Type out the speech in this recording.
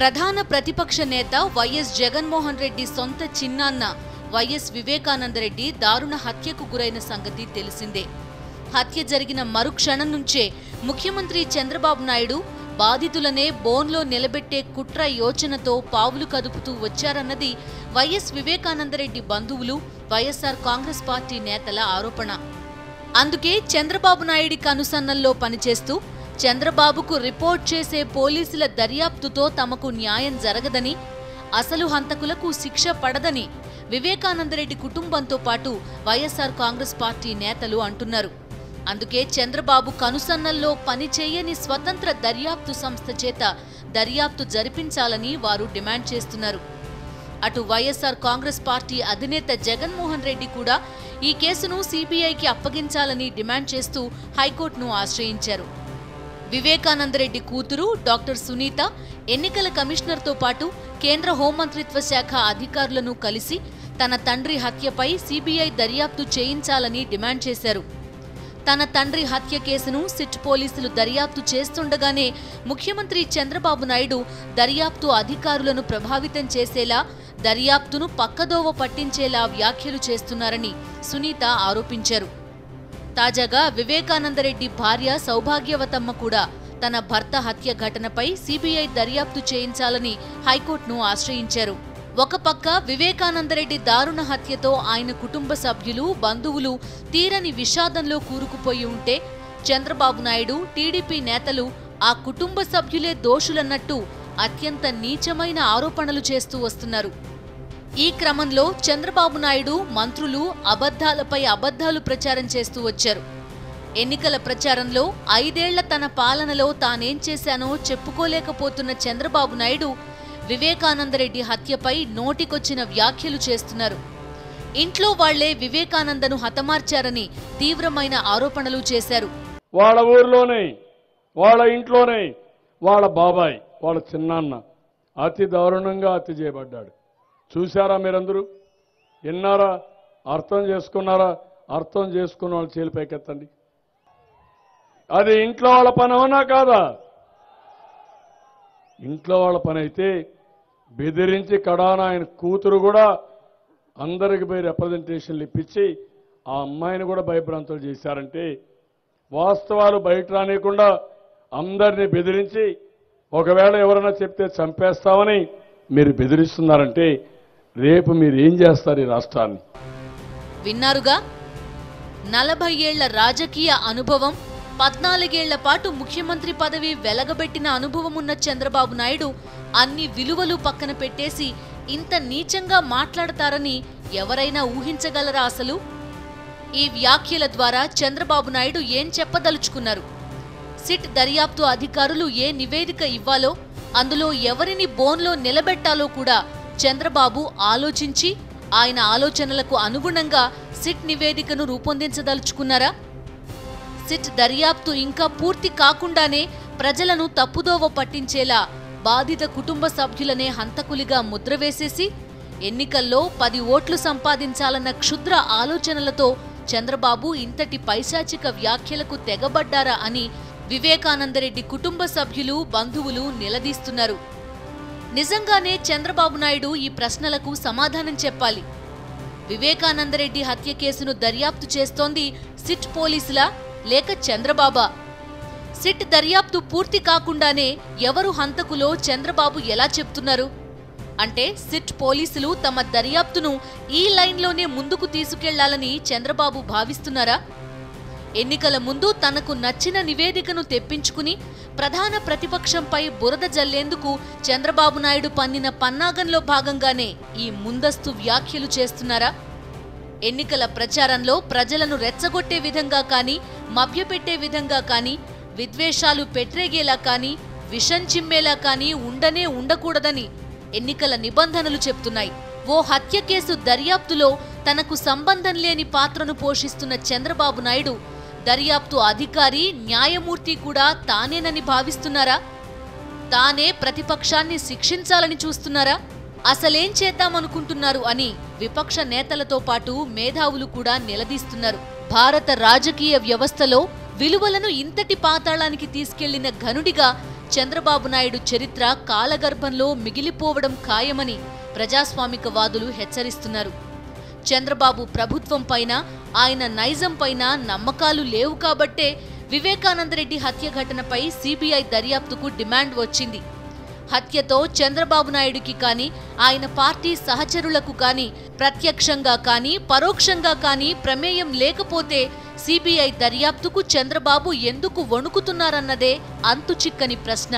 ప్రధాన ప్రతిపక్ష నేత వైఎస్ జగన్మోహన్ రెడ్డి సొంత చిన్నాన్న వైఎస్ వివేకానందరెడ్డి దారుణ హత్యకు గురైన సంగతి తెలిసిందే. హత్య జరిగిన మరుక్షణం నుంచే ముఖ్యమంత్రి చంద్రబాబు నాయుడు బాధితులనే బోన్లో నిలబెట్టే కుట్ర యోచనతో పావులు కదుపుతూ వచ్చారన్నది వైఎస్ వివేకానందరెడ్డి బంధువులు వైఎస్ఆర్ కాంగ్రెస్ పార్టీ నేతల ఆరోపణ. అందుకే చంద్రబాబు నాయుడి కనుసన్నల్లో పనిచేస్తూ చంద్రబాబుకు రిపోర్ట్ చేసే పోలీసుల దర్యాప్తుతో తమకు న్యాయం జరగదని అసలు హంతకులకు శిక్ష పడదని వివేకానందరెడ్డి కుటుంబంతో పాటు వైఎస్ఆర్ కాంగ్రెస్ పార్టీ నేతలు అంటున్నారు. అందుకే చంద్రబాబు కనుసన్నల్లో పనిచేయని స్వతంత్ర దర్యాప్తు సంస్థ చేత దర్యాప్తు జరిపించాలని వారు డిమాండ్ చేస్తున్నారు. అటు వైఎస్ఆర్ కాంగ్రెస్ పార్టీ అధినేత జగన్మోహన్ రెడ్డి కూడా ఈ కేసును సిబిఐకి అప్పగించాలని డిమాండ్ చేస్తూ హైకోర్టును ఆశ్రయించారు. వివేకానందరెడ్డి కూతురు డాక్టర్ సునీత ఎన్నికల కమిషనర్తో పాటు కేంద్ర హోంమంత్రిత్వ శాఖ అధికారులను కలిసి తన తండ్రి హత్యపై సిబిఐ దర్యాప్తు చేయించాలని డిమాండ్ చేశారు. తన తండ్రి హత్య కేసును సిట్ పోలీసులు దర్యాప్తు చేస్తుండగానే ముఖ్యమంత్రి చంద్రబాబు నాయుడు దర్యాప్తు అధికారులను ప్రభావితం చేసేలా దర్యాప్తును పక్కదోవ పట్టించేలా వ్యాఖ్యలు చేస్తున్నారని సునీత ఆరోపించారు. తాజాగా వివేకానందరెడ్డి భార్య సౌభాగ్యవతమ్మ కూడా తన భర్త హత్య ఘటనపై సిబిఐ దర్యాప్తు చేయించాలని హైకోర్టును ఆశ్రయించారు. ఒక పక్క వివేకానందరెడ్డి దారుణ హత్యతో ఆయన కుటుంబ సభ్యులు బంధువులు తీరని విషాదంలో కూరుకుపోయి ఉంటే చంద్రబాబు నాయుడు టీడీపీ నేతలు ఆ కుటుంబ సభ్యులే దోషులన్నట్టు అత్యంత నీచమైన ఆరోపణలు చేస్తూ వస్తున్నారు. ఈ క్రమంలో చంద్రబాబు నాయుడు మంత్రులు అబద్ధాలపై అబద్ధాలు ప్రచారం చేస్తూ వచ్చారు. ఎన్నికల ప్రచారంలో ఐదేళ్ళ తన పాలనలో తానేం చేశానో చెప్పుకోలేకపోతున్న చంద్రబాబు నాయుడు వివేకానందరెడ్డి హత్యపై నోటికొచ్చిన వ్యాఖ్యలు చేస్తున్నారు. ఇంట్లో వాళ్ళే వివేకానందను హతమార్చారని తీవ్రమైన ఆరోపణలు చేశారు. వాళ్ళ ఊర్లోనే వాళ్ళ ఇంట్లోనే వాళ్ళ బాబాయ్ వాళ్ళ చిన్నాన్న అతి దారుణంగా హత్య చేయబడ్డాడు. చూశారా మీరందరూ? విన్నారా? అర్థం చేసుకున్నారా? అర్థం చేసుకున్న వాళ్ళు చేలిపైకెత్తండి అది ఇంట్లో వాళ్ళ పని అవునా కాదా? ఇంట్లో వాళ్ళ పని అయితే బెదిరించి కడాన ఆయన కూతురు కూడా అందరికి పోయి రిప్రజెంటేషన్లు ఇప్పించి ఆ అమ్మాయిని కూడా భయభ్రాంతులు చేశారంటే వాస్తవాలు బయట రానియకుండా అందరినీ బెదిరించి ఒకవేళ ఎవరైనా చెప్తే చంపేస్తామని మీరు బెదిరిస్తున్నారంటే రేపు మీరు ఏం చేస్తారు ఈ రాష్ట్రాన్ని? విన్నారుగా? నలభై ఏళ్ళ రాజకీయ అనుభవం పద్నాలుగేళ్ళ పాటు ముఖ్యమంత్రి పదవి వెలగబెట్టిన అనుభవం ఉన్న చంద్రబాబు నాయుడు అన్ని విలువలు పక్కన పెట్టేసి ఇంత నీచంగా మాట్లాడతారని ఎవరైనా ఊహించగలరా అసలు? ఈ వ్యాఖ్యల ద్వారా చంద్రబాబు నాయుడు ఏం చెప్పదలుచుకున్నారు? సిట్ దర్యాప్తు అధికారులు ఏ నివేదిక ఇవ్వాలో అందులో ఎవరిని బోన్లో నిలబెట్టాలో కూడా చంద్రబాబు ఆలోచించి ఆయన ఆలోచనలకు అనుగుణంగా సిట్ నివేదికను రూపొందించదలుచుకున్నారా? సిట్ దర్యాప్తు ఇంకా పూర్తి కాకుండానే ప్రజలను తప్పుదోవ పట్టించేలా బాధిత కుటుంబ సభ్యులనే హంతకులిగా ముద్ర వేసేసి ఎన్నికల్లో పది ఓట్లు సంపాదించాలన్న క్షుద్ర ఆలోచనలతో చంద్రబాబు ఇంతటి పైశాచిక వ్యాఖ్యలకు తెగబడ్డారా అని వివేకానందరెడ్డి కుటుంబ సభ్యులు బంధువులు నిలదీస్తున్నారు. నిజంగానే చంద్రబాబు నాయుడు ఈ ప్రశ్నలకు సమాధానం చెప్పాలి. వివేకానందరెడ్డి హత్య కేసును దర్యాప్తు చేస్తోంది సిట్ పోలీసులా లేక చంద్రబాబా? సిట్ దర్యాప్తు పూర్తి కాకుండానే ఎవరు హంతకులో చంద్రబాబు ఎలా చెప్తున్నారు? అంటే సిట్ పోలీసులు తమ దర్యాప్తును ఈ లైన్లోనే ముందుకు తీసుకెళ్ళాలని చంద్రబాబు భావిస్తున్నారా? ఎన్నికల ముందు తనకు నచ్చిన నివేదికను తెప్పించుకుని ప్రధాన ప్రతిపక్షంపై బురద జల్లేందుకు చంద్రబాబు నాయుడు పన్నిన పన్నాగంలో భాగంగానే ఈ ముందస్తు వ్యాఖ్యలు చేస్తున్నారా? ఎన్నికల ప్రచారంలో ప్రజలను రెచ్చగొట్టే విధంగా కానీ మభ్యపెట్టే విధంగా కానీ విద్వేషాలు పెట్టరేగేలా కానీ విషం చిమ్మేలా కానీ ఉండనే ఉండకూడదని ఎన్నికల నిబంధనలు చెప్తున్నాయి. ఓ హత్య కేసు దర్యాప్తులో తనకు సంబంధం లేని పాత్రను పోషిస్తున్న చంద్రబాబు నాయుడు దర్యాప్తు అధికారి న్యాయమూర్తి కూడా తానేనని భావిస్తున్నారా? తానే ప్రతిపక్షాన్ని శిక్షించాలని చూస్తున్నారా? అసలేం చేద్దామనుకుంటున్నారు అని విపక్ష నేతలతో పాటు మేధావులు కూడా నిలదీస్తున్నారు. భారత రాజకీయ వ్యవస్థలో విలువలను ఇంతటి పాతాళానికి తీసుకెళ్ళిన ఘనుడిగా చంద్రబాబు నాయుడు చరిత్ర కాలగర్భంలో మిగిలిపోవడం ఖాయమని ప్రజాస్వామికవాదులు హెచ్చరిస్తున్నారు. చంద్రబాబు ప్రభుత్వం పైన ఆయన నైజం పైన నమ్మకాలు లేవు కాబట్టే వివేకానందరెడ్డి హత్య ఘటనపై సిబిఐ దర్యాప్తుకు డిమాండ్ వచ్చింది. హత్యతో చంద్రబాబు నాయుడుకి కానీ ఆయన పార్టీ సహచరులకు కానీ ప్రత్యక్షంగా కానీ పరోక్షంగా కానీ ప్రమేయం లేకపోతే సిబిఐ దర్యాప్తుకు చంద్రబాబు ఎందుకు వణుకుతున్నారన్నదే అంతుచిక్కని ప్రశ్న.